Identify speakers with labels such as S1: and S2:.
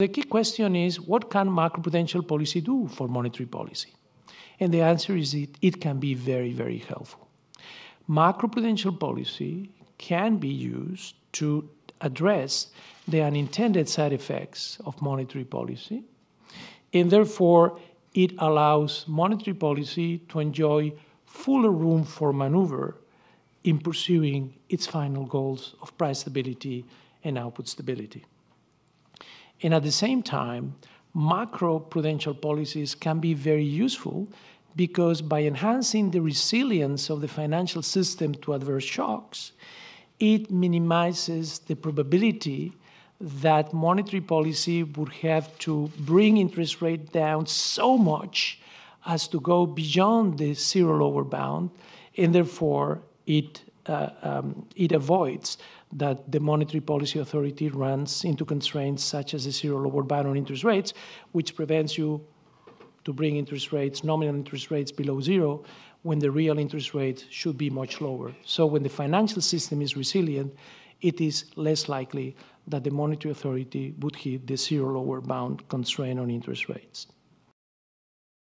S1: The key question is what can macroprudential policy do for monetary policy? And the answer is it, it can be very, very helpful. Macroprudential policy can be used to address the unintended side effects of monetary policy, and therefore it allows monetary policy to enjoy fuller room for maneuver in pursuing its final goals of price stability and output stability. And at the same time, macro prudential policies can be very useful because by enhancing the resilience of the financial system to adverse shocks, it minimizes the probability that monetary policy would have to bring interest rate down so much as to go beyond the zero lower bound, and therefore it uh, um, it avoids that the monetary policy authority runs into constraints such as a zero lower bound on interest rates, which prevents you to bring interest rates, nominal interest rates below zero, when the real interest rate should be much lower. So when the financial system is resilient, it is less likely that the monetary authority would hit the zero lower bound constraint on interest rates.